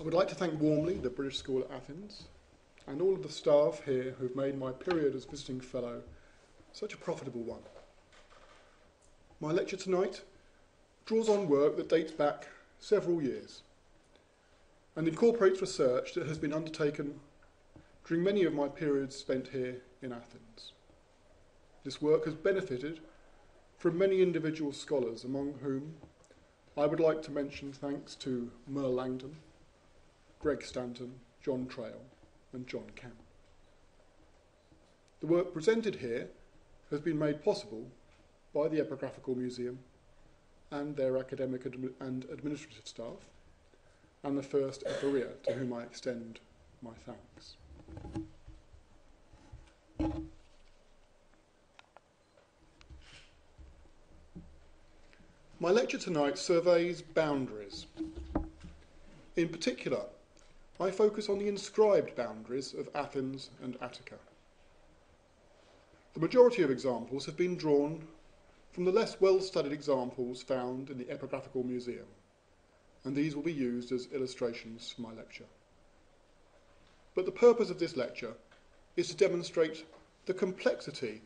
I would like to thank warmly the British School at Athens and all of the staff here who've made my period as visiting fellow such a profitable one. My lecture tonight draws on work that dates back several years and incorporates research that has been undertaken during many of my periods spent here in Athens. This work has benefited from many individual scholars, among whom I would like to mention thanks to Merle Langdon, Greg Stanton, John Traill, and John Camp. The work presented here has been made possible by the Epigraphical Museum and their academic and administrative staff, and the first Ephoria, to whom I extend my thanks. My lecture tonight surveys boundaries. In particular, I focus on the inscribed boundaries of Athens and Attica. The majority of examples have been drawn from the less well-studied examples found in the Epigraphical Museum, and these will be used as illustrations for my lecture. But the purpose of this lecture is to demonstrate the complexity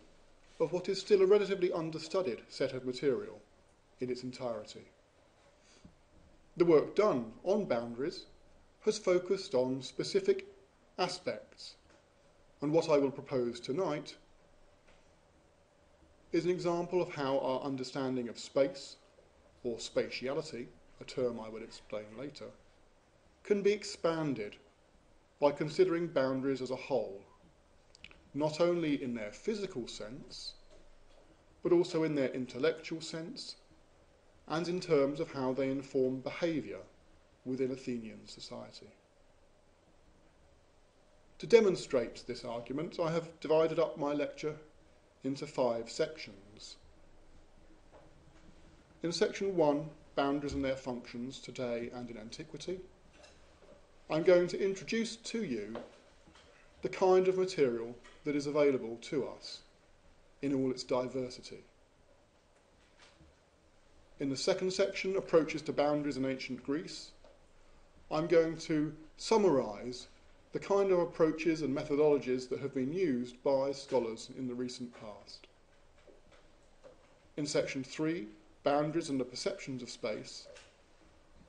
of what is still a relatively understudied set of material in its entirety. The work done on boundaries has focused on specific aspects, and what I will propose tonight is an example of how our understanding of space, or spatiality, a term I will explain later, can be expanded by considering boundaries as a whole, not only in their physical sense, but also in their intellectual sense and in terms of how they inform behaviour within Athenian society. To demonstrate this argument, I have divided up my lecture into five sections. In section one, boundaries and their functions today and in antiquity, I'm going to introduce to you the kind of material that is available to us in all its diversity. In the second section, approaches to boundaries in ancient Greece, I'm going to summarise the kind of approaches and methodologies that have been used by scholars in the recent past. In section three, boundaries and the perceptions of space,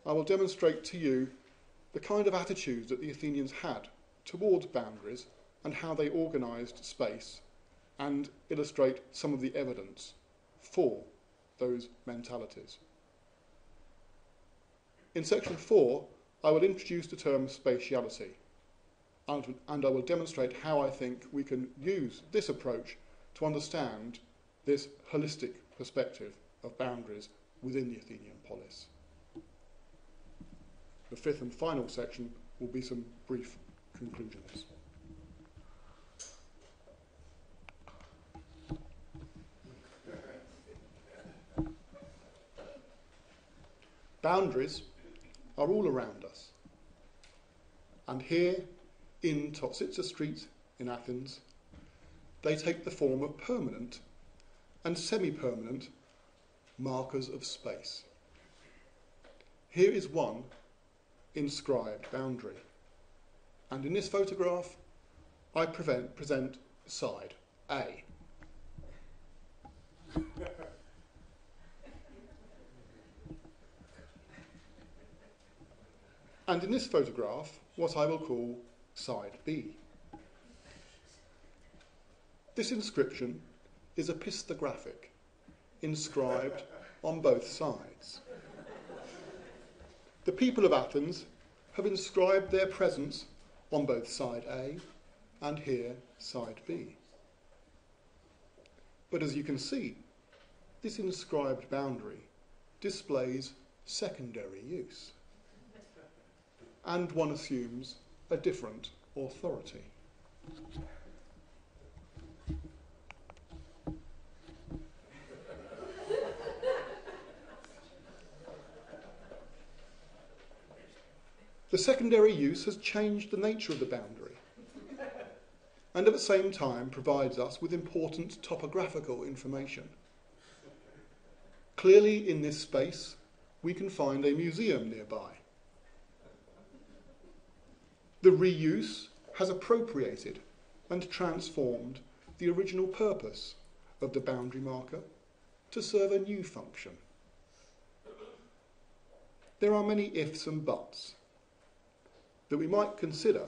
I will demonstrate to you the kind of attitudes that the Athenians had towards boundaries and how they organised space and illustrate some of the evidence for those mentalities. In section four, I will introduce the term spatiality and, and I will demonstrate how I think we can use this approach to understand this holistic perspective of boundaries within the Athenian polis. The fifth and final section will be some brief conclusions. Boundaries are all around us. And here in Tositsa Street in Athens, they take the form of permanent and semi permanent markers of space. Here is one inscribed boundary. And in this photograph, I prevent, present side A. and in this photograph, what I will call side B. This inscription is opistographic, inscribed on both sides. The people of Athens have inscribed their presence on both side A and here side B. But as you can see, this inscribed boundary displays secondary use. And one assumes a different authority. The secondary use has changed the nature of the boundary and at the same time provides us with important topographical information. Clearly in this space we can find a museum nearby The reuse has appropriated and transformed the original purpose of the boundary marker to serve a new function. There are many ifs and buts that we might consider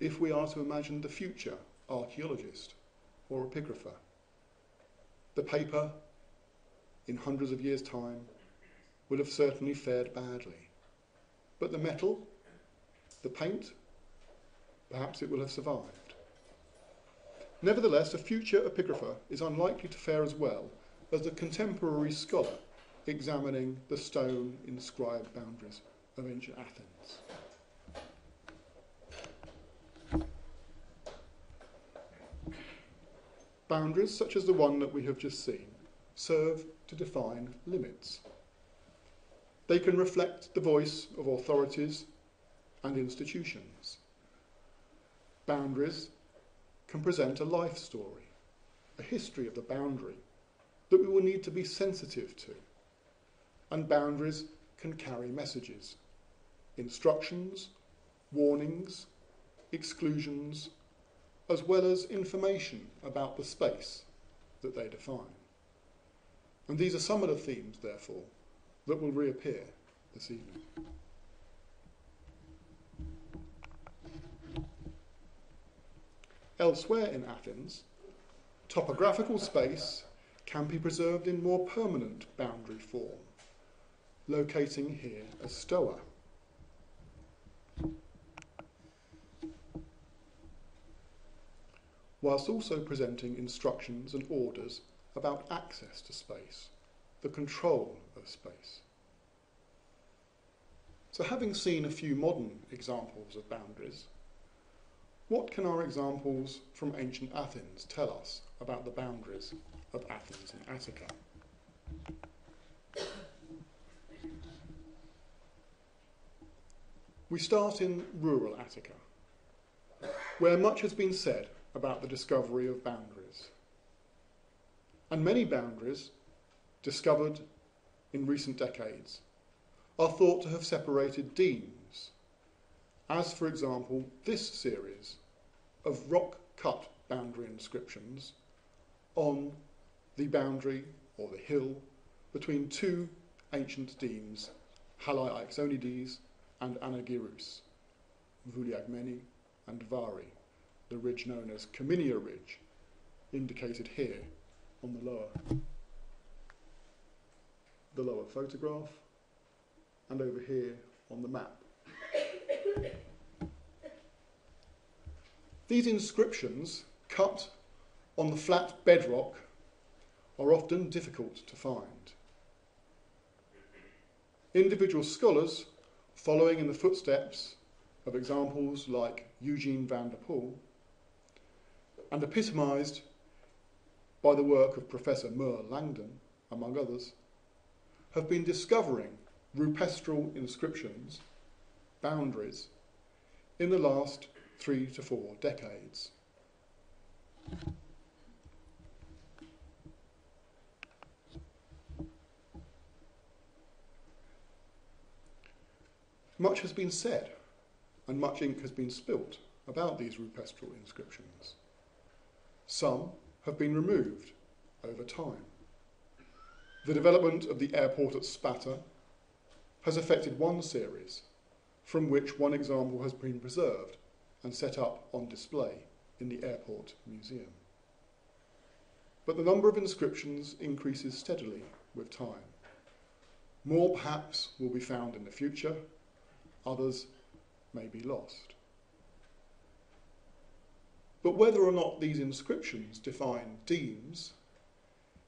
if we are to imagine the future archaeologist or epigrapher. The paper, in hundreds of years' time, will have certainly fared badly. But the metal, the paint, perhaps it will have survived. Nevertheless, a future epigrapher is unlikely to fare as well as a contemporary scholar examining the stone inscribed boundaries of ancient Athens. Boundaries, such as the one that we have just seen, serve to define limits. They can reflect the voice of authorities and institutions. Boundaries can present a life story, a history of the boundary that we will need to be sensitive to. And boundaries can carry messages, instructions, warnings, exclusions, as well as information about the space that they define. And these are some of the themes, therefore, that will reappear this evening. Elsewhere in Athens, topographical space can be preserved in more permanent boundary form, locating here a stoa. whilst also presenting instructions and orders about access to space, the control of space. So having seen a few modern examples of boundaries, what can our examples from ancient Athens tell us about the boundaries of Athens and Attica? We start in rural Attica, where much has been said about the discovery of boundaries. And many boundaries discovered in recent decades are thought to have separated demes, as for example this series of rock cut boundary inscriptions on the boundary or the hill between two ancient demes, Halai Aixonides and Anagyrous, Vouliagmeni and Vari, the ridge known as Kaminia Ridge, indicated here on the lower, the lower photograph, and over here on the map. These inscriptions, cut on the flat bedrock, are often difficult to find. Individual scholars, following in the footsteps of examples like Eugene Vanderpool, and epitomised by the work of Professor Merle Langdon, among others, have been discovering rupestral inscriptions, boundaries, in the last three to four decades. Much has been said and much ink has been spilt about these rupestral inscriptions. Some have been removed over time. The development of the airport at Spata has affected one series, from which one example has been preserved and set up on display in the airport museum. But the number of inscriptions increases steadily with time. More perhaps will be found in the future, others may be lost. But whether or not these inscriptions define demes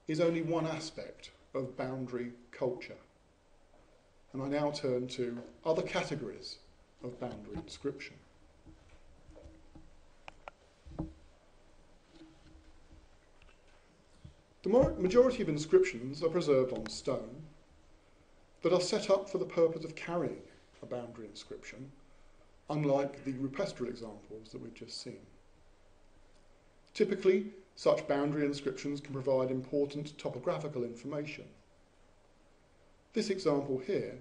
is only one aspect of boundary culture. And I now turn to other categories of boundary inscription. The majority of inscriptions are preserved on stone that are set up for the purpose of carrying a boundary inscription, unlike the rupestral examples that we've just seen. Typically, such boundary inscriptions can provide important topographical information. This example here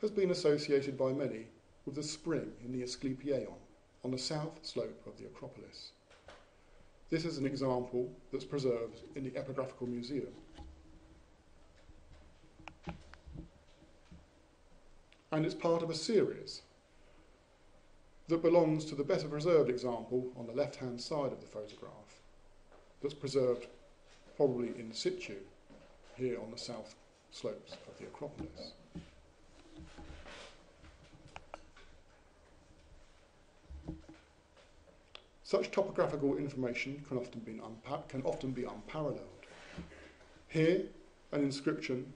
has been associated by many with the spring in the Asclepieion on the south slope of the Acropolis. This is an example that's preserved in the Epigraphical Museum. And it's part of a series that belongs to the better preserved example on the left hand side of the photograph, that's preserved probably in situ here on the south slopes of the Acropolis. Such topographical information can often be, unpa- can often be unparalleled. Here, an inscription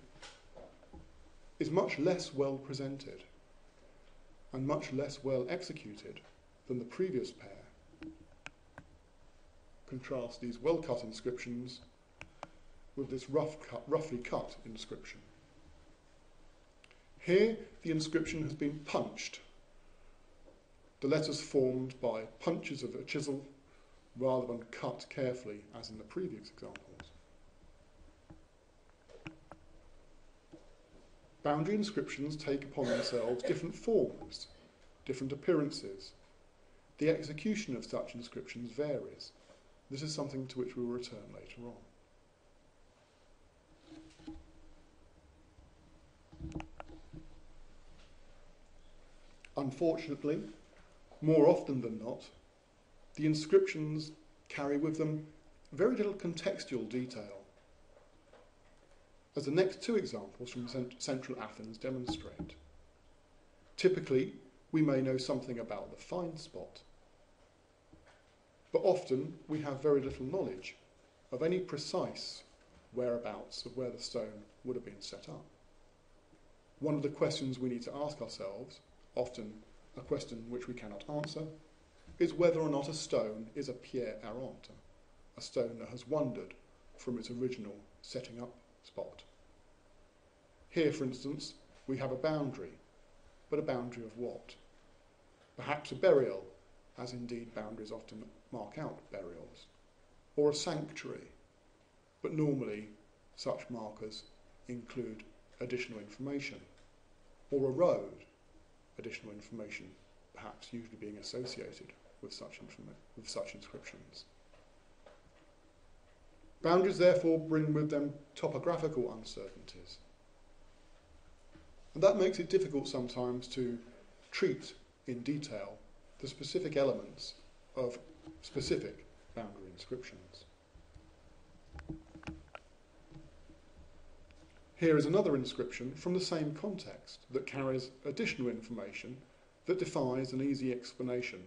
is much less well presented and much less well executed than the previous pair. Contrast these well cut inscriptions with this rough cut, roughly cut inscription. Here, the inscription has been punched the letters formed by punches of a chisel rather than cut carefully as in the previous examples. Boundary inscriptions take upon themselves different forms, different appearances. The execution of such inscriptions varies. This is something to which we will return later on. Unfortunately, more often than not, the inscriptions carry with them very little contextual detail, as the next two examples from central Athens demonstrate. Typically, we may know something about the find spot, but often we have very little knowledge of any precise whereabouts of where the stone would have been set up. One of the questions we need to ask ourselves, often a question which we cannot answer, is whether or not a stone is a pierre errante, a stone that has wandered from its original setting up spot. Here, for instance, we have a boundary, but a boundary of what? Perhaps a burial, as indeed boundaries often mark out burials, or a sanctuary, but normally such markers include additional information, or a road, additional information, perhaps usually being associated with such, with such inscriptions. Boundaries therefore bring with them topographical uncertainties. And that makes it difficult sometimes to treat in detail the specific elements of specific boundary inscriptions. Here is another inscription from the same context that carries additional information that defies an easy explanation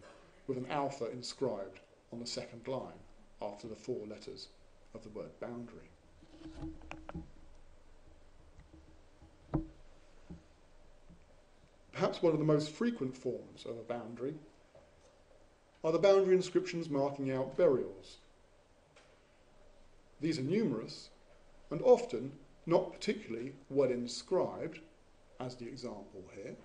with an alpha inscribed on the second line after the four letters of the word boundary. Perhaps one of the most frequent forms of a boundary are the boundary inscriptions marking out burials. These are numerous and often not particularly well inscribed, as the example here,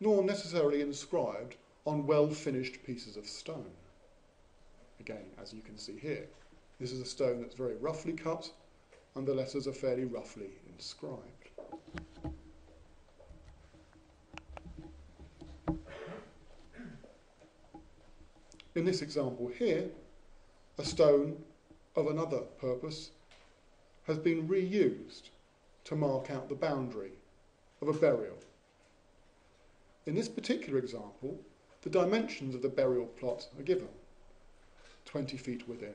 nor necessarily inscribed on well finished pieces of stone. Again, as you can see here, this is a stone that's very roughly cut, and the letters are fairly roughly inscribed. In this example here, a stone of another purpose has been reused to mark out the boundary of a burial. In this particular example, the dimensions of the burial plot are given 20 feet within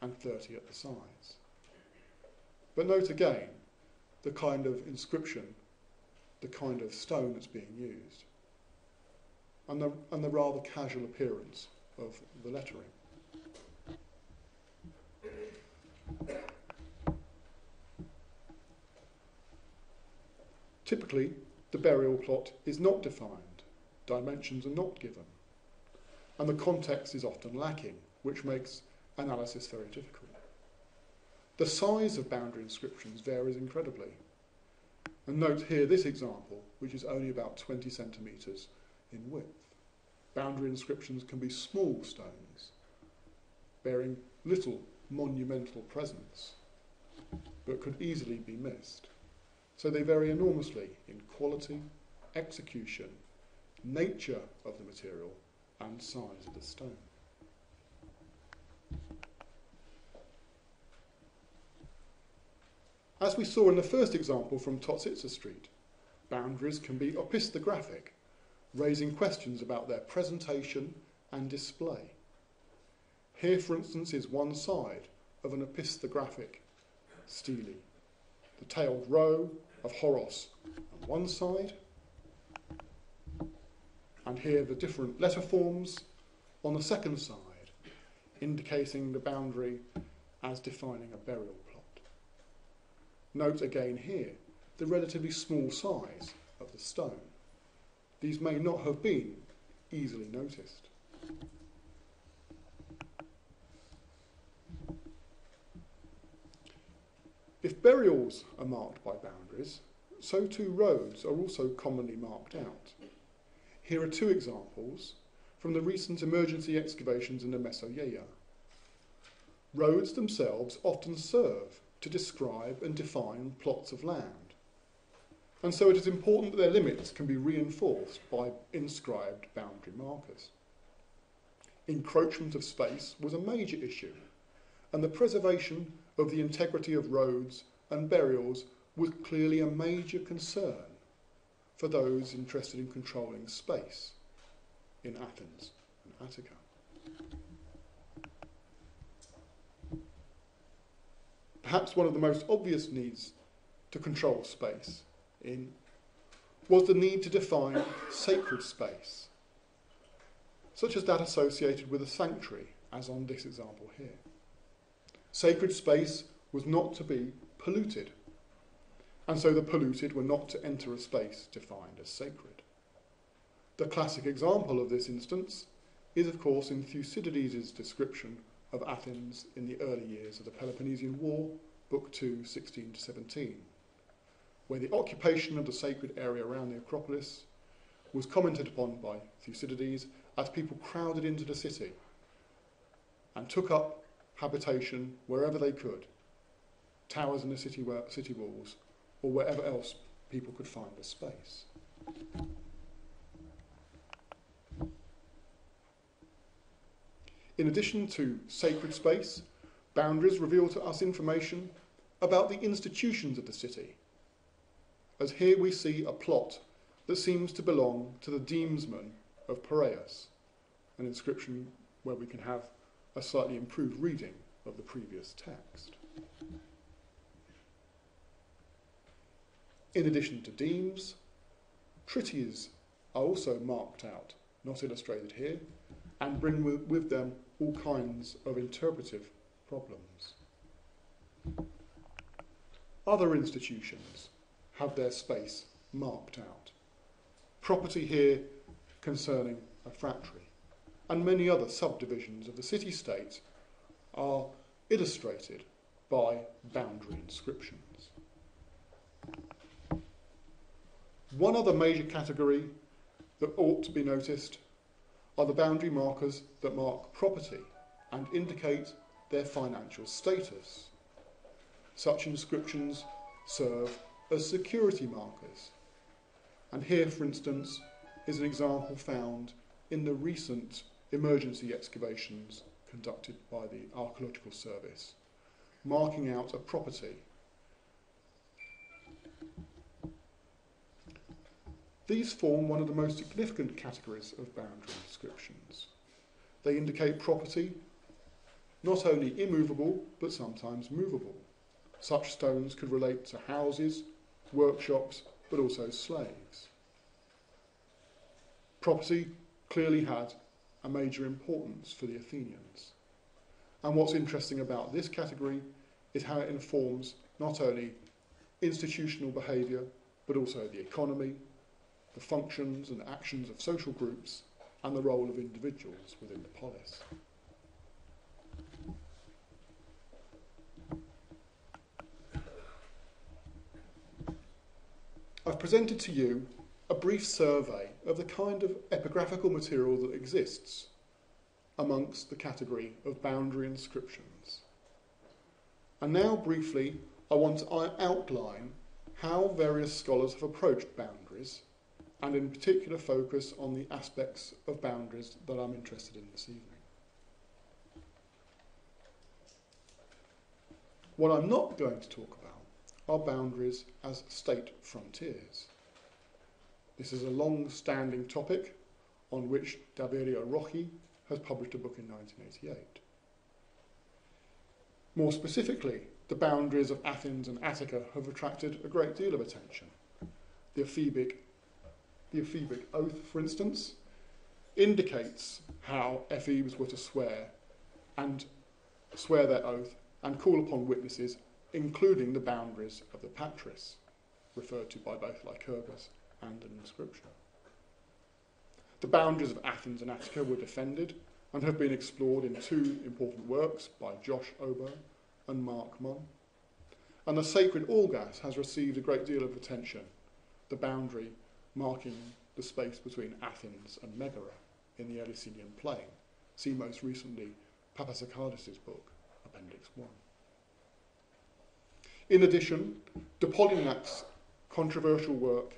and 30 at the sides. But note again the kind of inscription, the kind of stone that's being used, and the, and the rather casual appearance of the lettering. Typically, the burial plot is not defined, dimensions are not given, and the context is often lacking, which makes analysis very difficult. The size of boundary inscriptions varies incredibly. And note here this example, which is only about 20 centimetres in width. Boundary inscriptions can be small stones, bearing little monumental presence, but could easily be missed. So they vary enormously in quality, execution, nature of the material, and size of the stone. As we saw in the first example from Tositsa Street, boundaries can be opistographic, raising questions about their presentation and display. Here, for instance, is one side of an opistographic stele, the tailed row of Horos on one side, and here the different letter forms on the second side, indicating the boundary as defining a burial plot. Note again here the relatively small size of the stone. These may not have been easily noticed. If burials are marked by boundaries, so too roads are also commonly marked out. Here are two examples from the recent emergency excavations in the Mesogeia. Roads themselves often serve to describe and define plots of land, and so it is important that their limits can be reinforced by inscribed boundary markers. Encroachment of space was a major issue, and the preservation of the integrity of roads and burials was clearly a major concern for those interested in controlling space in Athens and Attica. Perhaps one of the most obvious needs to control space in was the need to define sacred space, such as that associated with a sanctuary, as on this example here. Sacred space was not to be polluted, and so the polluted were not to enter a space defined as sacred. The classic example of this instance is, of course, in Thucydides' description of Athens in the early years of the Peloponnesian War, Book 2, 16 to 17, where the occupation of the sacred area around the Acropolis was commented upon by Thucydides as people crowded into the city and took up habitation wherever they could, towers in the city, city walls, or wherever else people could find a space. In addition to sacred space, boundaries reveal to us information about the institutions of the city, as here we see a plot that seems to belong to the demesman of Piraeus, an inscription where we can have a slightly improved reading of the previous text. In addition to demes, trittyes are also marked out, not illustrated here, and bring with, them all kinds of interpretive problems. Other institutions have their space marked out. Property here concerning a phratry, and many other subdivisions of the city state are illustrated by boundary inscriptions. One other major category that ought to be noticed are the boundary markers that mark property and indicate their financial status. Such inscriptions serve as security markers. And here, for instance, is an example found in the recent emergency excavations conducted by the Archaeological Service, marking out a property These form one of the most significant categories of boundary inscriptions. They indicate property, not only immovable, but sometimes movable. Such stones could relate to houses, workshops, but also slaves. Property clearly had a major importance for the Athenians. And what's interesting about this category is how it informs not only institutional behaviour, but also the economy, the functions and actions of social groups, and the role of individuals within the polis. I've presented to you a brief survey of the kind of epigraphical material that exists amongst the category of boundary inscriptions. And now, briefly, I want to outline how various scholars have approached boundaries and in particular focus on the aspects of boundaries that I'm interested in this evening. What I'm not going to talk about are boundaries as state frontiers. This is a long-standing topic on which Daverio Rocchi has published a book in 1988. More specifically, the boundaries of Athens and Attica have attracted a great deal of attention. The Ephebic, the Ephebic oath, for instance, indicates how Ephebes were to swear and swear their oath and call upon witnesses, including the boundaries of the Patris, referred to by both Lycurgus and an inscription. The boundaries of Athens and Attica were defended and have been explored in two important works by Josh Ober and Mark Munn. And the sacred Orgas has received a great deal of attention, the boundary marking the space between Athens and Megara in the Eleusinian plain. See most recently Papazarkadas' book, Appendix 1. In addition, de Polignac's controversial work,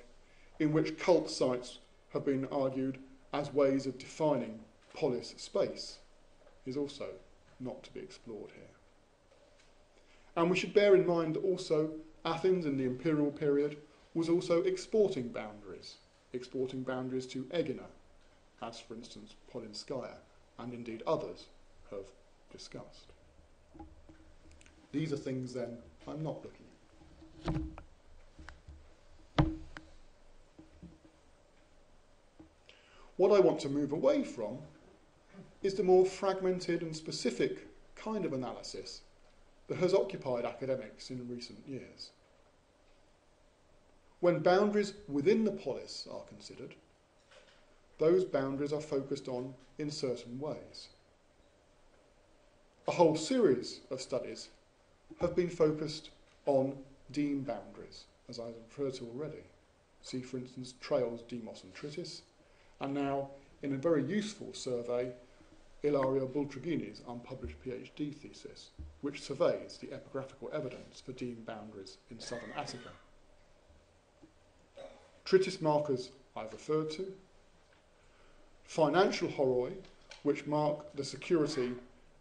in which cult sites have been argued as ways of defining polis space, is also not to be explored here. And we should bear in mind that also Athens in the imperial period was also exporting boundaries, exporting boundaries to Aegina, as for instance Polinskaya, and indeed others have discussed. These are things then I'm not looking at. What I want to move away from is the more fragmented and specific kind of analysis that has occupied academics in recent years. When boundaries within the polis are considered, those boundaries are focused on in certain ways. A whole series of studies have been focused on deme boundaries, as I referred to already. See, for instance, Traill's Demos and Trittys, and now, in a very useful survey, Ilaria Bultrighini's unpublished PhD thesis, which surveys the epigraphical evidence for deme boundaries in southern Attica. Trittys markers I've referred to. Financial horoi, which mark the security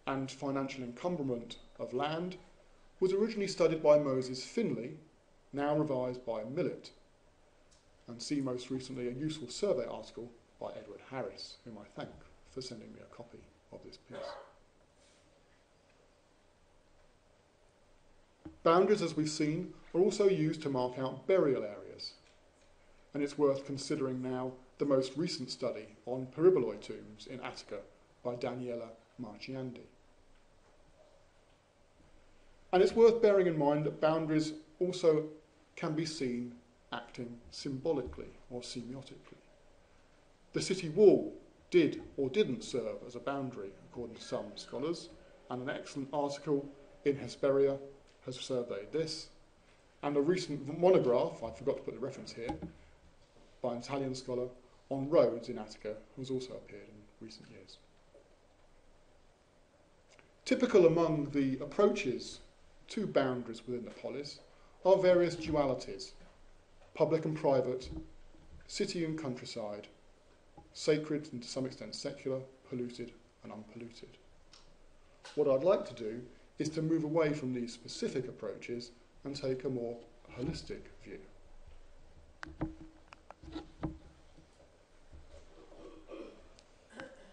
and financial encumberment of land, was originally studied by Moses Finley, now revised by Millett, and see most recently a useful survey article by Edward Harris, whom I thank for sending me a copy of this piece. Boundaries, as we've seen, are also used to mark out burial areas, and it's worth considering now the most recent study on periboloi tombs in Attica by Daniela Marchiandi. And it's worth bearing in mind that boundaries also can be seen acting symbolically or semiotically. The city wall did or didn't serve as a boundary, according to some scholars, and an excellent article in Hesperia has surveyed this. And a recent monograph, I forgot to put the reference here, by an Italian scholar on roads in Attica has also appeared in recent years. Typical among the approaches to boundaries within the polis are various dualities, public and private, city and countryside, sacred and to some extent secular, polluted and unpolluted. What I'd like to do is to move away from these specific approaches and take a more holistic view.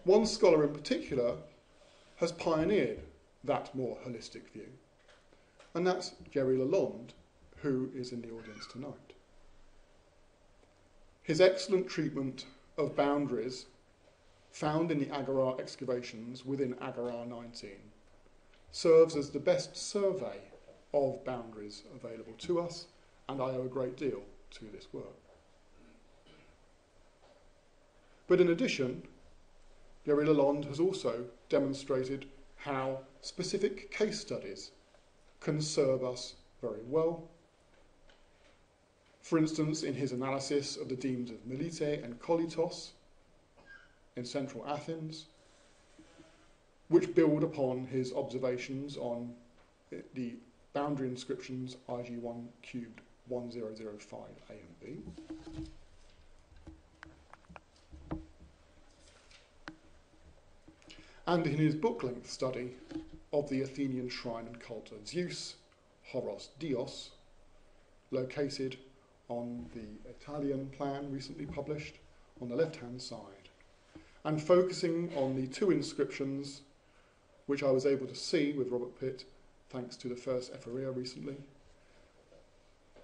One scholar in particular has pioneered that more holistic view, and that's Jerry Lalonde, who is in the audience tonight. His excellent treatment of boundaries found in the Agora excavations within Agora 19 serves as the best survey of boundaries available to us, and I owe a great deal to this work. But in addition, Gary Lalonde has also demonstrated how specific case studies can serve us very well for instance, in his analysis of the demes of Melite and Kollytos in central Athens, which build upon his observations on the boundary inscriptions IG1 cubed 1005 A and B. and in his book-length study of the Athenian shrine and cult of Zeus, Horos Dios, located on the Italian plan recently published on the left hand side, and focusing on the two inscriptions which I was able to see with Robert Pitt thanks to the first Ephoria recently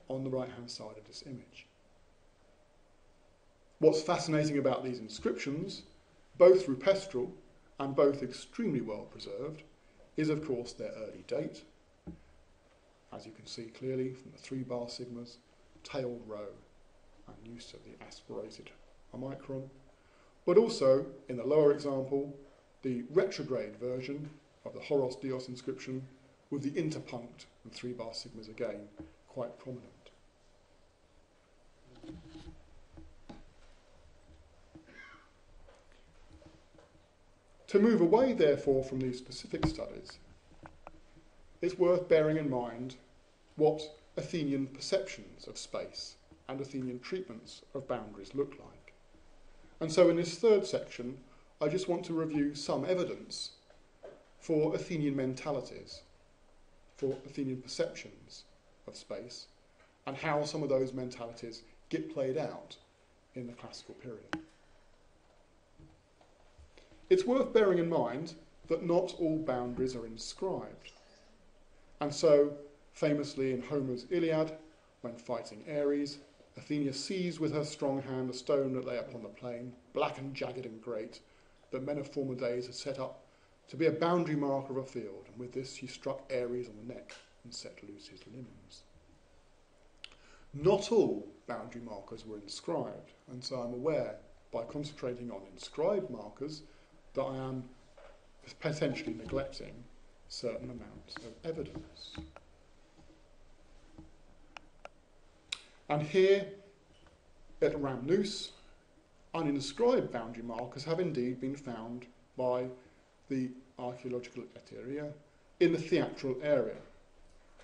on the right hand side of this image. What's fascinating about these inscriptions, both rupestral and both extremely well preserved, is of course their early date, as you can see clearly from the three bar sigmas, tailed row, and use of the aspirated omicron, but also in the lower example, the retrograde version of the Horos Dios inscription with the interpunct and three bar sigmas again quite prominent. To move away, therefore, from these specific studies, it's worth bearing in mind what Athenian perceptions of space and Athenian treatments of boundaries look like. And so, in this third section, I just want to review some evidence for Athenian mentalities, for Athenian perceptions of space, and how some of those mentalities get played out in the classical period. It's worth bearing in mind that not all boundaries are inscribed. And so, famously in Homer's Iliad, when fighting Ares, Athena seized with her strong hand a stone that lay upon the plain, black and jagged and great, that men of former days had set up to be a boundary marker of a field, and with this she struck Ares on the neck and set loose his limbs. Not all boundary markers were inscribed, and so I'm aware, by concentrating on inscribed markers, that I am potentially neglecting certain amounts of evidence. And here at Rhamnous, uninscribed boundary markers have indeed been found by the archaeological area in the theatral area.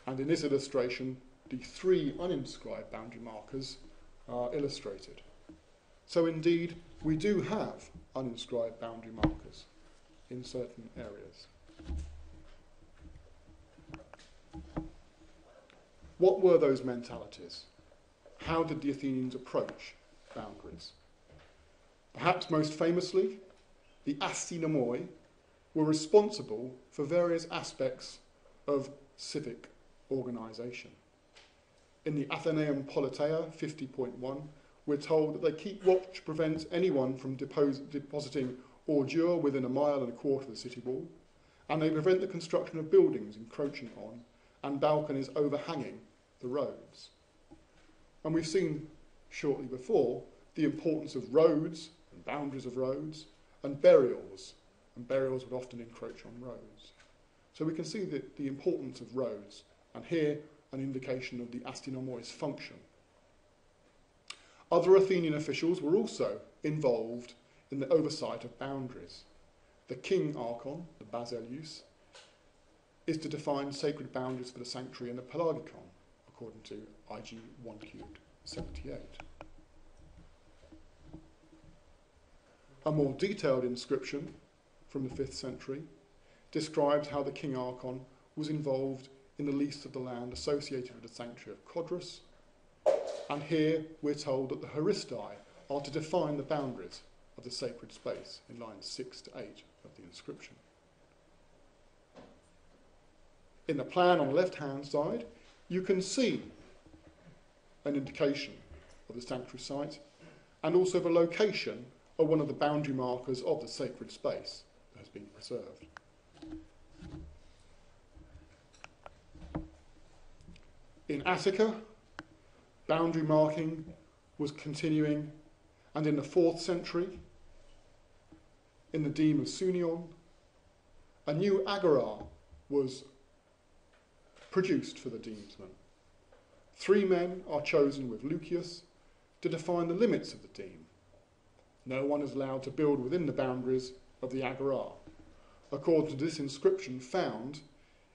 And in this illustration, the three uninscribed boundary markers are illustrated. So indeed, we do have uninscribed boundary markers in certain areas. What were those mentalities? How did the Athenians approach boundaries? Perhaps most famously, the Astynomoi were responsible for various aspects of civic organisation. In the Athenaion Politeia 50.1, we're told that they keep watch to prevent anyone from depos- depositing ordure within a mile and a quarter of the city wall, and they prevent the construction of buildings encroaching on and balconies overhanging the roads. And we've seen shortly before the importance of roads and boundaries of roads and burials, and burials would often encroach on roads. So we can see the, the importance of roads, and here an indication of the astynomois function. Other Athenian officials were also involved in the oversight of boundaries. The king archon, the basileus, is to define sacred boundaries for the sanctuary and the Pelargikon, according to IG 1 cubed 78. A more detailed inscription from the 5th century describes how the king archon was involved in the lease of the land associated with the sanctuary of Codrus. And here we're told that the horistai are to define the boundaries of the sacred space in lines 6 to 8 of the inscription. In the plan on the left hand side, you can see an indication of the sanctuary site and also the location of one of the boundary markers of the sacred space that has been preserved. In Attica, boundary marking was continuing, and in the 4th century, in the deme of Sunion, a new agora was produced for the demesman. Three men are chosen with Lucius to define the limits of the deme. No one is allowed to build within the boundaries of the agora, according to this inscription found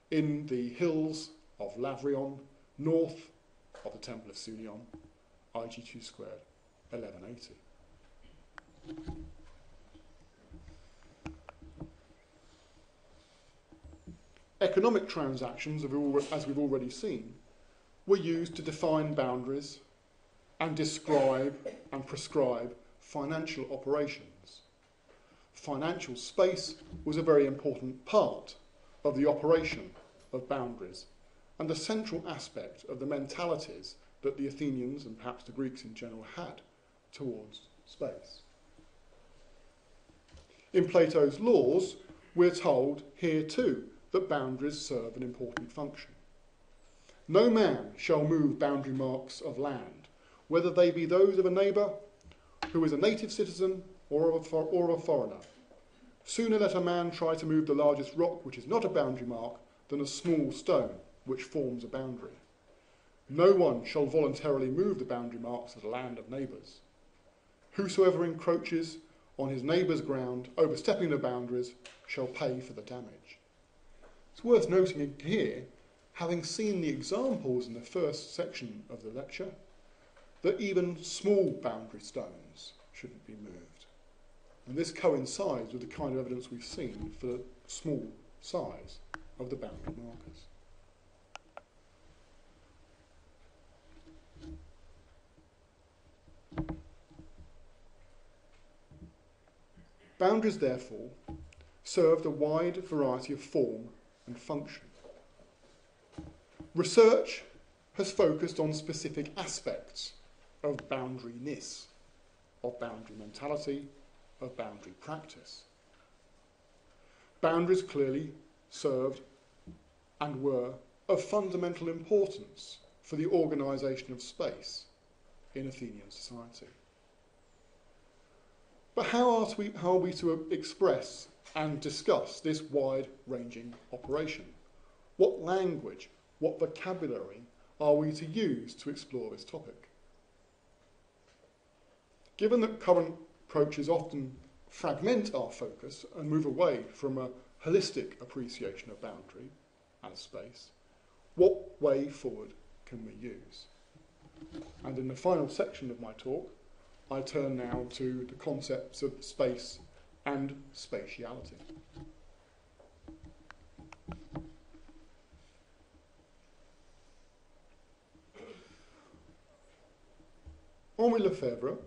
in the hills of Lavrion north of the Temple of Sunion, IG2 squared, 1180. economic transactions, as we've already seen, were used to define boundaries and describe and prescribe financial operations. Financial space was a very important part of the operation of boundaries and the central aspect of the mentalities that the Athenians and perhaps the Greeks in general had towards space. In Plato's laws, we're told here too that boundaries serve an important function. No man shall move boundary marks of land, whether they be those of a neighbour who is a native citizen or of a, or a foreigner. Sooner let a man try to move the largest rock, which is not a boundary mark, than a small stone, which forms a boundary. No one shall voluntarily move the boundary marks of the land of neighbours. Whosoever encroaches on his neighbour's ground, overstepping the boundaries, shall pay for the damage. It's worth noting here, having seen the examples in the first section of the lecture, that even small boundary stones shouldn't be moved. And this coincides with the kind of evidence we've seen for the small size of the boundary markers. Boundaries, therefore, served a wide variety of form and function. Research has focused on specific aspects of boundaryness, of boundary mentality, of boundary practice. Boundaries clearly served and were of fundamental importance for the organisation of space in Athenian society. But how are, we, how are we to express and discuss this wide ranging operation? What language, what vocabulary are we to use to explore this topic? Given that current approaches often fragment our focus and move away from a holistic appreciation of boundary and space, what way forward can we use? And in the final section of my talk, I turn now to the concepts of space and spatiality. Henri Lefebvre,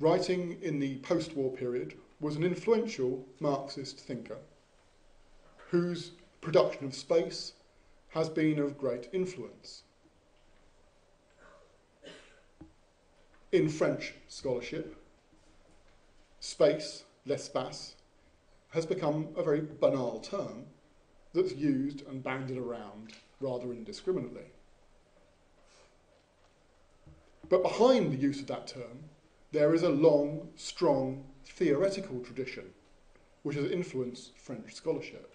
writing in the post war period, was an influential Marxist thinker whose production of space has been of great influence. In French scholarship, space, l'espace, has become a very banal term that's used and banded around rather indiscriminately. But behind the use of that term, there is a long, strong theoretical tradition which has influenced French scholarship.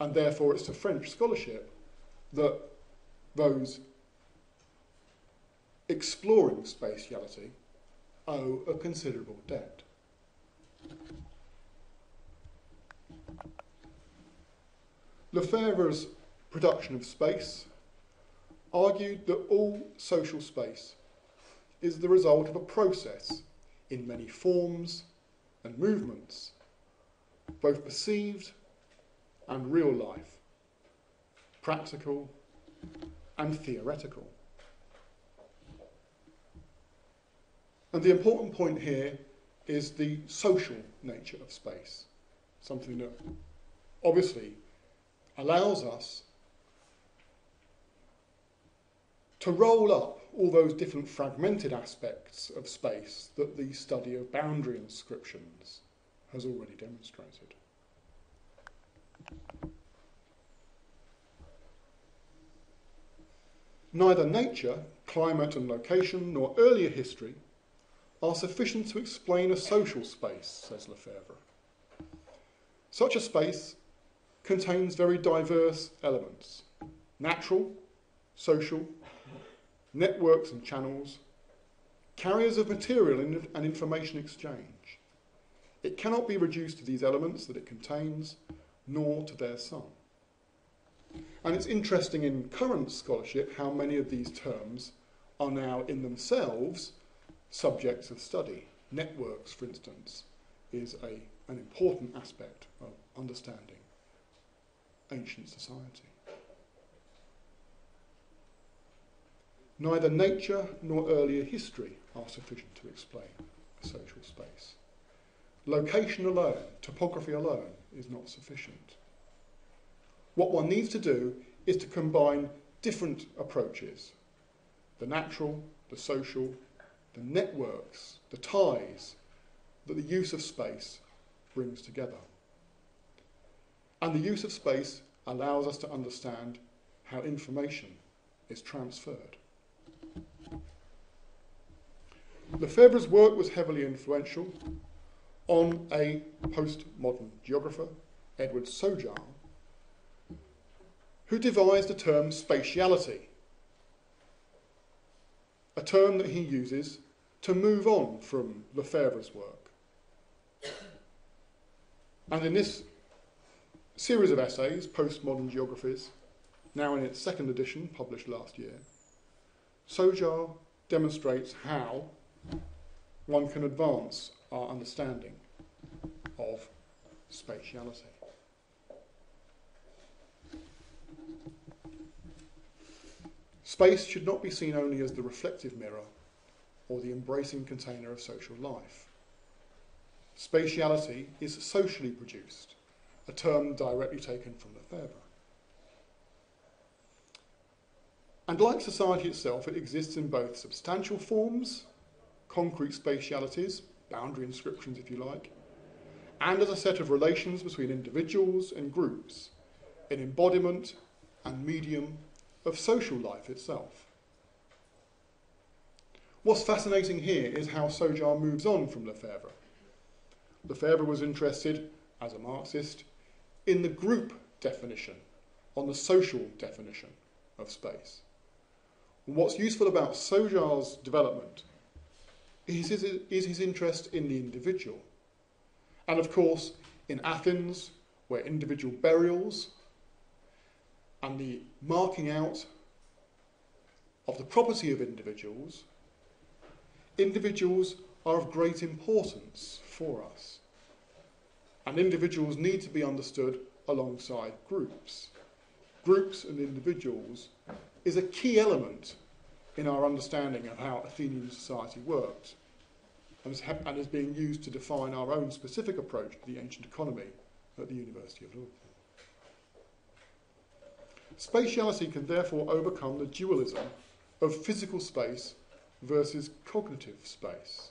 And therefore, it's to French scholarship that those exploring spatiality owe a considerable debt. Lefebvre's production of space argued that all social space is the result of a process in many forms and movements, both perceived and real life, practical and theoretical. And the important point here is the social nature of space, something that obviously allows us to roll up all those different fragmented aspects of space that the study of boundary inscriptions has already demonstrated. Neither nature, climate and location, nor earlier history are sufficient to explain a social space, says Lefebvre. Such a space contains very diverse elements natural, social, networks and channels, carriers of material and information exchange. It cannot be reduced to these elements that it contains, nor to their sum. And it's interesting in current scholarship how many of these terms are now in themselves subjects of study. Networks, for instance, is a, an important aspect of understanding ancient society. Neither nature nor earlier history are sufficient to explain social space. Location alone, topography alone, is not sufficient. What one needs to do is to combine different approaches the natural, the social, the networks, the ties that the use of space brings together. And the use of space allows us to understand how information is transferred. Lefebvre's work was heavily influential on a postmodern geographer, Edward Soja, who devised the term spatiality, a term that he uses to move on from Lefebvre's work. And in this series of essays, Postmodern Geographies, now in its second edition, published last year, Soja demonstrates how one can advance our understanding of spatiality. Space should not be seen only as the reflective mirror or the embracing container of social life. Spatiality is socially produced, a term directly taken from Lefebvre. And like society itself, it exists in both substantial forms, concrete spatialities, boundary inscriptions if you like, and as a set of relations between individuals and groups, an embodiment and medium of social life itself. What's fascinating here is how Soja moves on from Lefebvre. Lefebvre was interested, as a Marxist, in the group definition, on the social definition of space. what's useful about Soja's development is his, is his interest in the individual. And of course, in Athens, where individual burials and the marking out of the property of individuals, individuals are of great importance for us. And individuals need to be understood alongside groups. Groups and individuals is a key element in our understanding of how Athenian society worked and is, being used to define our own specific approach to the ancient economy at the University of Liverpool. Spatiality can therefore overcome the dualism of physical space versus cognitive space.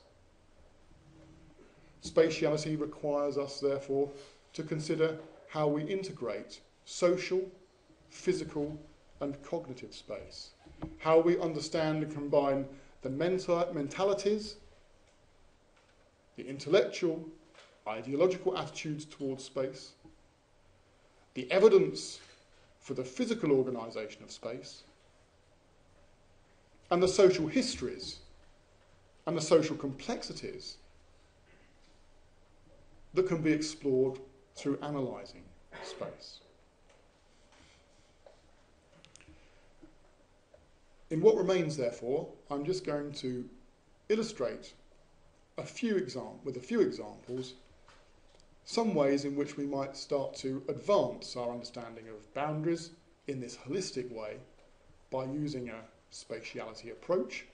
Spatiality requires us, therefore, to consider how we integrate social, physical, and cognitive space, how we understand and combine the mental, mentalities, the intellectual, ideological attitudes towards space, the evidence for the physical organisation of space, and the social histories and the social complexities that can be explored through analysing space. In what remains, therefore, I'm just going to illustrate a few exam- with a few examples some ways in which we might start to advance our understanding of boundaries in this holistic way by using a spatiality approach.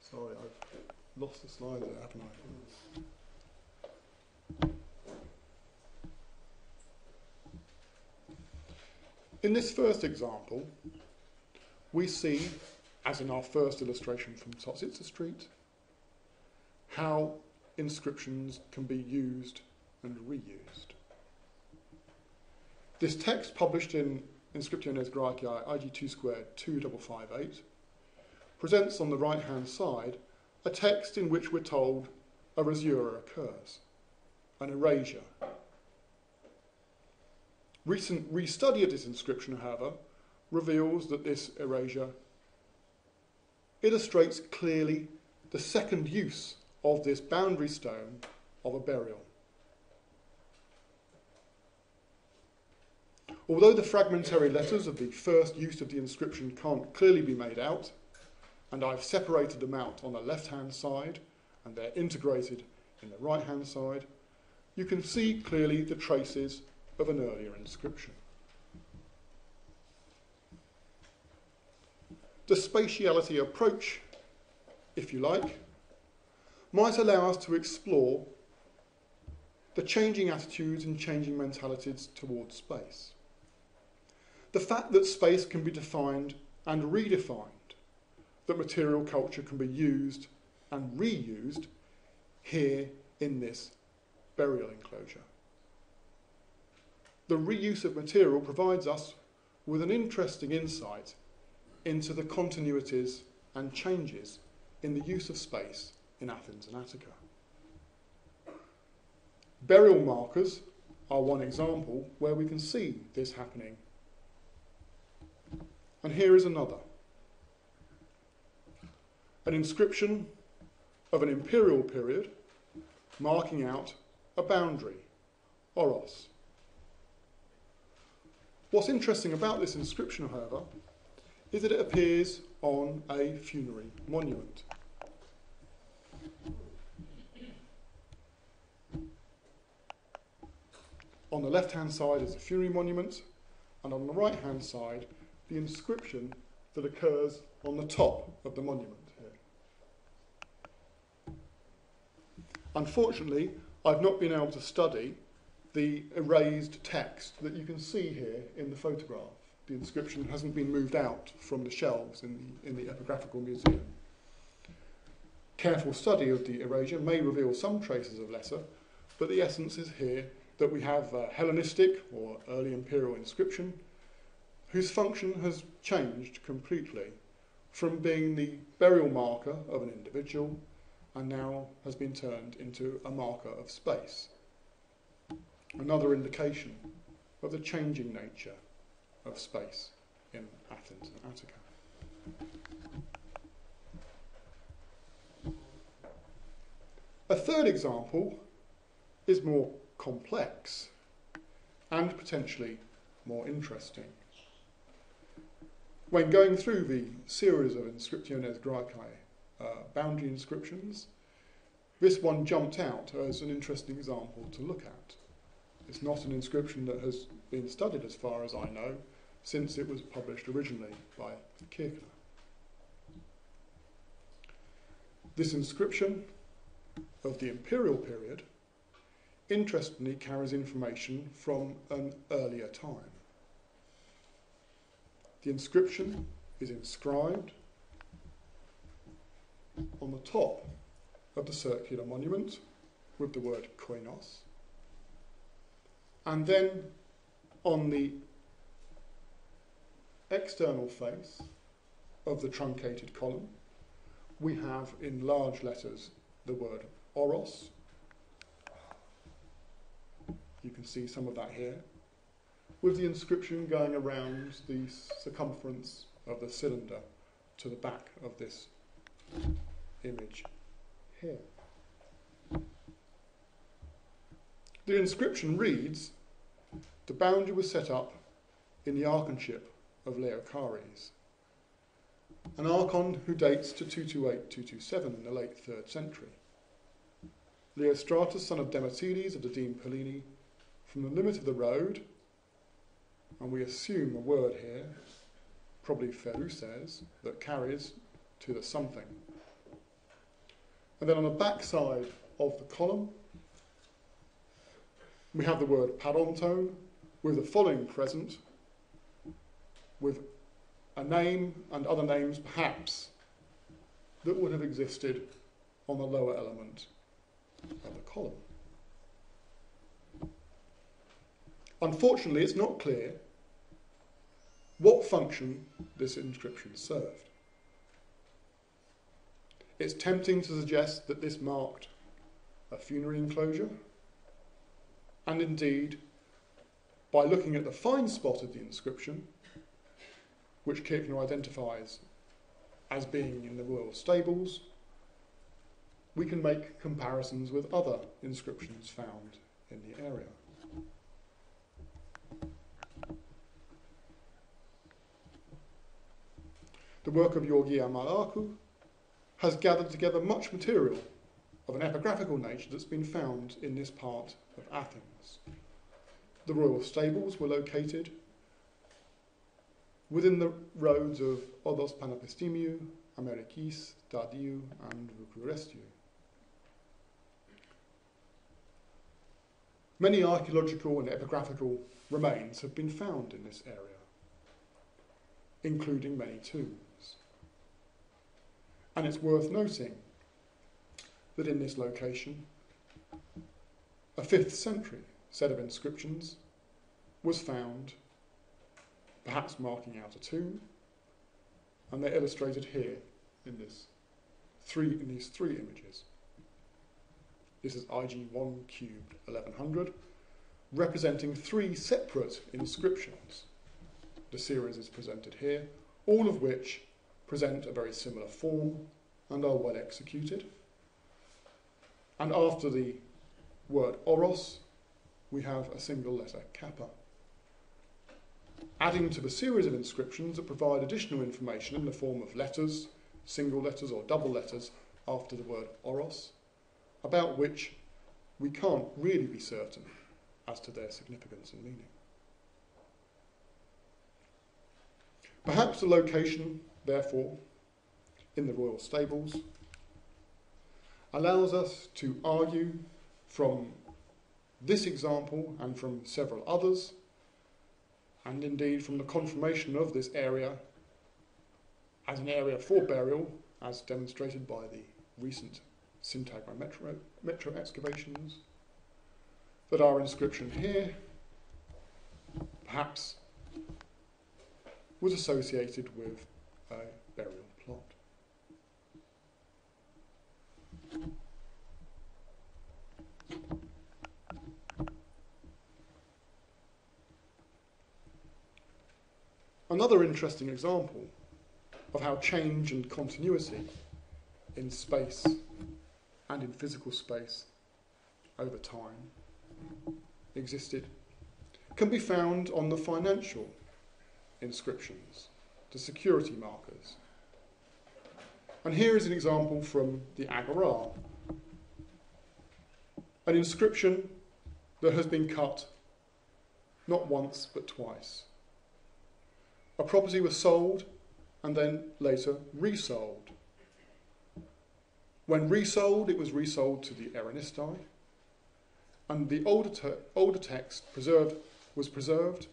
Sorry, I've lost the slide there, haven't I? In this first example, we see, as in our first illustration from Tositsa Street, how inscriptions can be used and reused. This text published in Inscriptiones Graecae IG2 squared 2558 presents on the right hand side a text in which we're told a rasura occurs, an erasure. Recent restudy of this inscription, however, reveals that this erasure illustrates clearly the second use of this boundary stone of a burial. Although the fragmentary letters of the first use of the inscription can't clearly be made out, and I've separated them out on the left hand side and they're integrated in the right hand side, you can see clearly the traces of an earlier inscription. The spatiality approach, if you like, might allow us to explore the changing attitudes and changing mentalities towards space. The fact that space can be defined and redefined, that material culture can be used and reused here in this burial enclosure. The reuse of material provides us with an interesting insight into the continuities and changes in the use of space in Athens and Attica. Burial markers are one example where we can see this happening. And here is another an inscription of an imperial period marking out a boundary, oros. What's interesting about this inscription, however, is that it appears on a funerary monument. On the left hand side is a funerary monument, and on the right hand side, the inscription that occurs on the top of the monument. Here. Unfortunately, I've not been able to study the erased text that you can see here in the photograph. The inscription hasn't been moved out from the shelves in the, in the Epigraphical Museum. Careful study of the erasure may reveal some traces of lesser, but the essence is here that we have a Hellenistic or early imperial inscription whose function has changed completely from being the burial marker of an individual and now has been turned into a marker of space. Another indication of the changing nature of space in Athens and Attica. A third example is more complex and potentially more interesting. When going through the series of Inscriptiones Graecae uh, boundary inscriptions, this one jumped out as an interesting example to look at. It's not an inscription that has been studied, as far as I know, since it was published originally by Kirchner. This inscription of the imperial period interestingly carries information from an earlier time. The inscription is inscribed on the top of the circular monument with the word koinos, and then on the external face of the truncated column, we have in large letters the word oros, you can see some of that here. With the inscription going around the circumference of the cylinder to the back of this image here. The inscription reads, the boundary was set up in the archonship of Leochares, an archon who dates to 228-227 in the late 3rd century. Leostratus, son of Democedes of the Deme Pellini, from the limit of the road, and we assume a word here, probably says, that carries to the something. And then on the back side of the column, we have the word paronton with the following present, with a name and other names perhaps that would have existed on the lower element of the column. Unfortunately, it's not clear what function this inscription served. It's tempting to suggest that this marked a funerary enclosure, and indeed, by looking at the fine spot of the inscription, which Kirchner identifies as being in the royal stables, we can make comparisons with other inscriptions found in the area. the work of Georgia Malouchou has gathered together much material of an epigraphical nature that's been found in this part of Athens. The royal stables were located within the roads of Odos Panepistimiou, Amerikis, Stadiou, and Voukourestiou. Many archaeological and epigraphical remains have been found in this area, including many tombs. And it's worth noting that in this location, a 5th century set of inscriptions was found, perhaps marking out a tomb, and they're illustrated here in this three in these three images. This is IG1 cubed 1100, representing three separate inscriptions. The series is presented here, all of which present a very similar form and are well executed. And after the word oros, we have a single letter, kappa. Adding to the series of inscriptions that provide additional information in the form of letters, single letters or double letters after the word oros, about which we can't really be certain as to their significance and meaning. Perhaps the location, therefore, in the royal stables allows us to argue from this example and from several others, and indeed from the confirmation of this area as an area for burial, as demonstrated by the recent Syntagma metro, metro excavations, that our inscription here perhaps was associated with a burial plot. Another interesting example of how change and continuity in space and in physical space over time existed can be found on the financial inscriptions, the security markers. And here is an example from the Agora, an inscription that has been cut not once but twice. A property was sold and then later resold. When resold, it was resold to the Eranistai, and the older, te older text preserved, was preserved,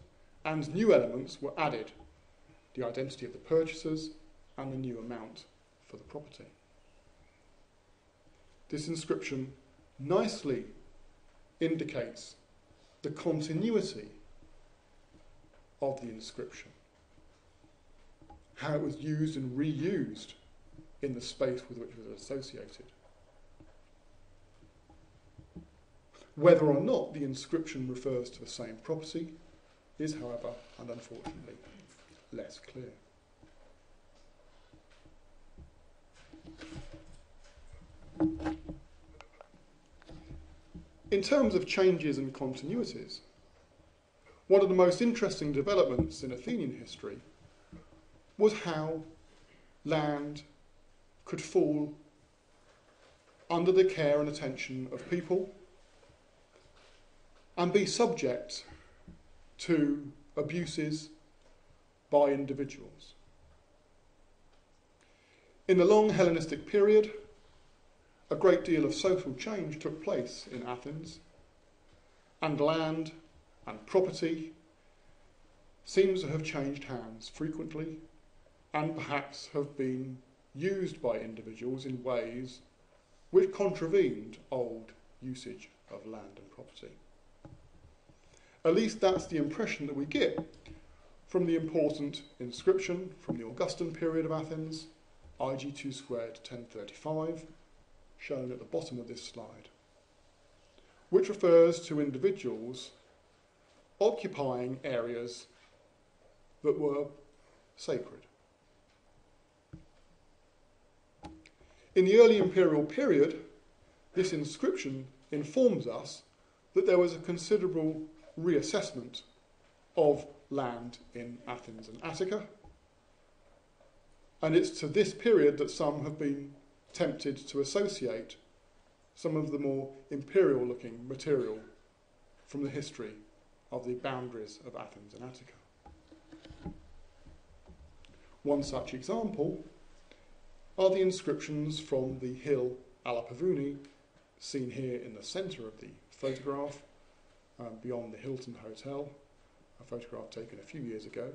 and new elements were added the identity of the purchasers and the new amount for the property. This inscription nicely indicates the continuity of the inscription how it was used and reused in the space with which it was associated. Whether or not the inscription refers to the same property is, however, and unfortunately, less clear. In terms of changes and continuities, one of the most interesting developments in Athenian history was how land could fall under the care and attention of people and be subject to abuses by individuals. In the long Hellenistic period, a great deal of social change took place in Athens, and land and property seems to have changed hands frequently and perhaps have been used by individuals in ways which contravened old usage of land and property. At least that's the impression that we get from the important inscription from the Augustan period of Athens, IG2 squared 1035, shown at the bottom of this slide, which refers to individuals occupying areas that were sacred. In the early imperial period, this inscription informs us that there was a considerable reassessment of land in Athens and Attica. And it's to this period that some have been tempted to associate some of the more imperial looking material from the history of the boundaries of Athens and Attica. One such example are the inscriptions from the hill Alepovouni, seen here in the centre of the photograph, um, beyond the Hilton Hotel, a photograph taken a few years ago.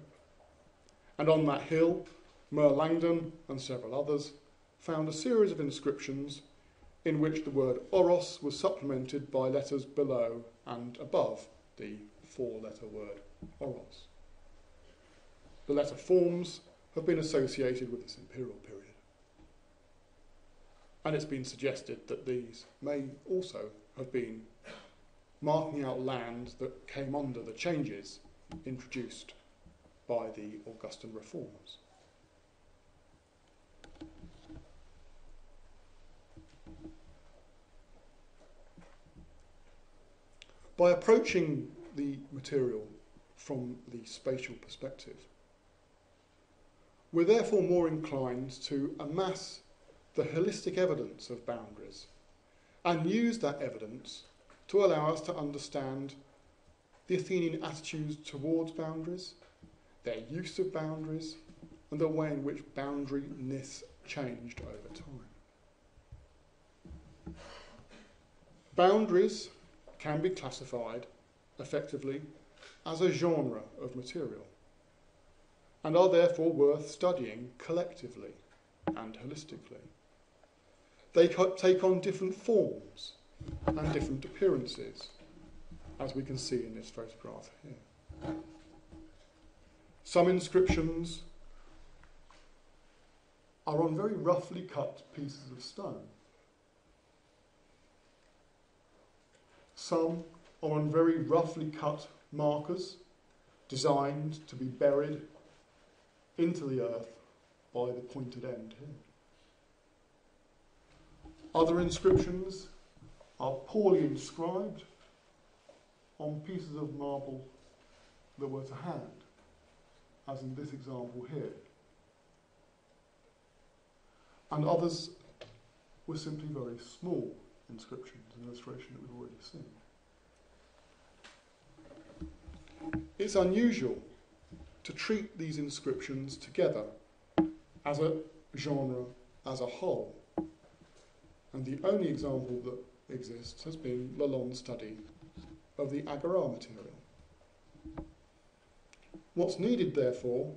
And on that hill, Merle Langdon and several others found a series of inscriptions in which the word oros was supplemented by letters below and above the four letter word oros. The letter forms have been associated with this imperial period. And it's been suggested that these may also have been marking out land that came under the changes introduced by the Augustan reforms. By approaching the material from the spatial perspective, we're therefore more inclined to amass the holistic evidence of boundaries and use that evidence to allow us to understand the Athenian attitudes towards boundaries, their use of boundaries, and the way in which boundaryness changed over time. Boundaries can be classified effectively as a genre of material and are therefore worth studying collectively and holistically. They take on different forms and different appearances, as we can see in this photograph here. Some inscriptions are on very roughly cut pieces of stone. Some are on very roughly cut markers designed to be buried into the earth by the pointed end here. Other inscriptions are poorly inscribed on pieces of marble that were to hand, as in this example here. And others were simply very small inscriptions, an illustration that we've already seen. It's unusual to treat these inscriptions together as a genre as a whole. And the only example that exists has been Lalonde's study of the Agora material. What's needed, therefore,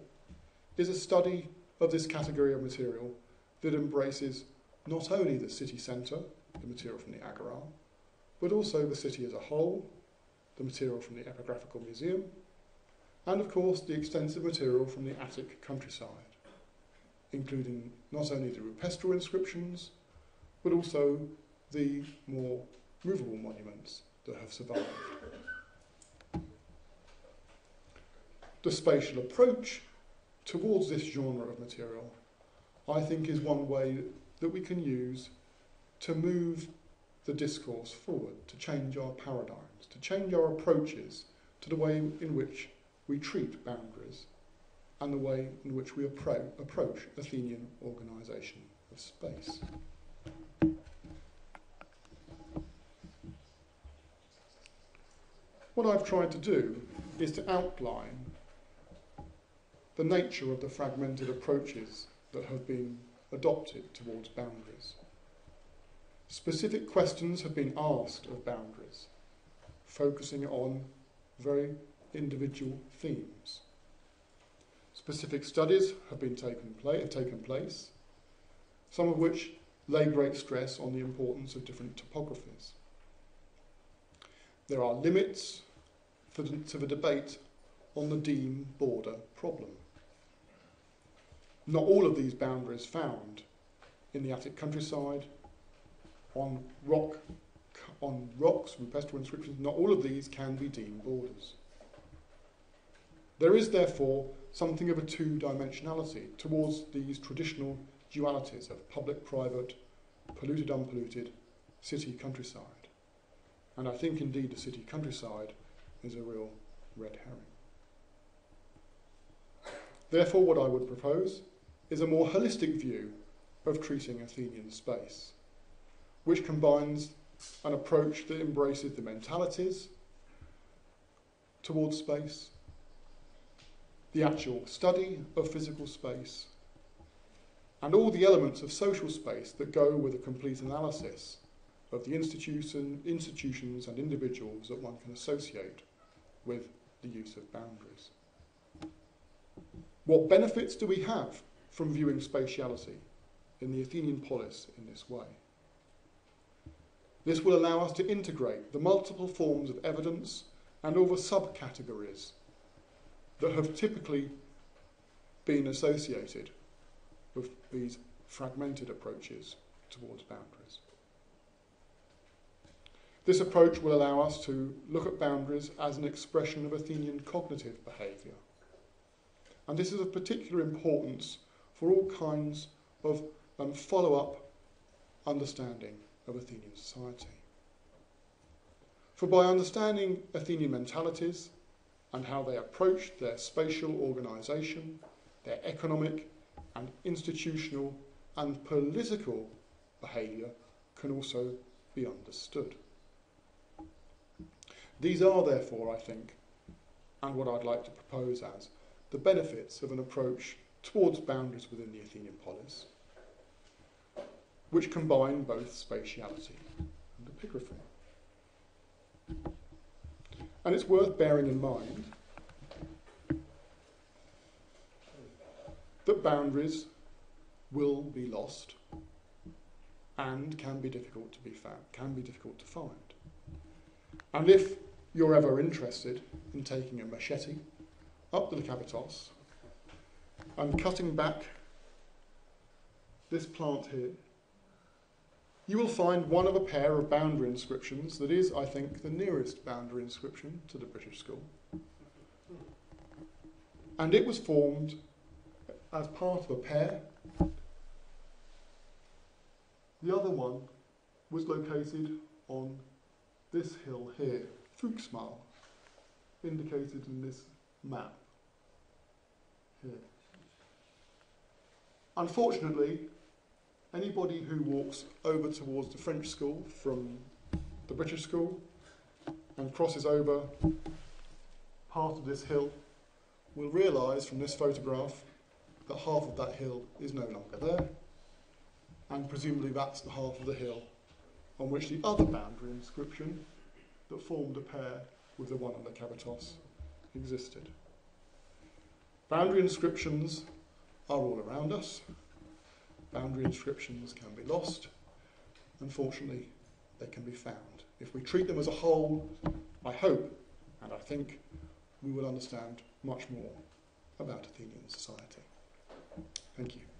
is a study of this category of material that embraces not only the city centre, the material from the Agora, but also the city as a whole, the material from the Epigraphical Museum, and of course the extensive material from the Attic countryside, including not only the rupestral inscriptions, but also the more movable monuments that have survived. The spatial approach towards this genre of material, I think, is one way that we can use to move the discourse forward, to change our paradigms, to change our approaches to the way in which we treat boundaries and the way in which we appro approach Athenian organisation of space. What I've tried to do is to outline the nature of the fragmented approaches that have been adopted towards boundaries. Specific questions have been asked of boundaries, focusing on very individual themes. Specific studies have been taken, taken place, some of which lay great stress on the importance of different topographies. There are limits the, to the debate on the Deme border problem. Not all of these boundaries found in the Attic countryside, on rock, on rocks, rupestral inscriptions, not all of these can be Deme borders. There is therefore something of a two-dimensionality towards these traditional dualities of public-private, polluted-unpolluted, city-countryside. And I think indeed the city-countryside is a real red herring. Therefore, what I would propose is a more holistic view of treating Athenian space, which combines an approach that embraces the mentalities towards space, the actual study of physical space, and all the elements of social space that go with a complete analysis of the institution, institutions and individuals that one can associate with the use of boundaries. What benefits do we have from viewing spatiality in the Athenian polis in this way? This will allow us to integrate the multiple forms of evidence and all the subcategories that have typically been associated with these fragmented approaches towards boundaries. This approach will allow us to look at boundaries as an expression of Athenian cognitive behaviour. And this is of particular importance for all kinds of um, follow up understanding of Athenian society. For by understanding Athenian mentalities and how they approached their spatial organisation, their economic and institutional and political behaviour can also be understood. These are, therefore, I think, and what I'd like to propose as, the benefits of an approach towards boundaries within the Athenian polis, which combine both spatiality and epigraphy. And it's worth bearing in mind that boundaries will be lost and can be difficult to be found, can be difficult to find. And if you're ever interested in taking a machete up to the Lykabettos and cutting back this plant here, you will find one of a pair of boundary inscriptions that is, I think, the nearest boundary inscription to the British school. And it was formed as part of a pair. The other one was located on this hill here, Fuchsmal, indicated in this map here. Unfortunately, anybody who walks over towards the French school from the British school and crosses over part of this hill will realise from this photograph that half of that hill is no longer there and presumably that's the half of the hill on which the other boundary inscription that formed a pair with the one on Lykabettos existed. Boundary inscriptions are all around us. Boundary inscriptions can be lost. Unfortunately, they can be found. If we treat them as a whole, I hope and I think we will understand much more about Athenian society. Thank you.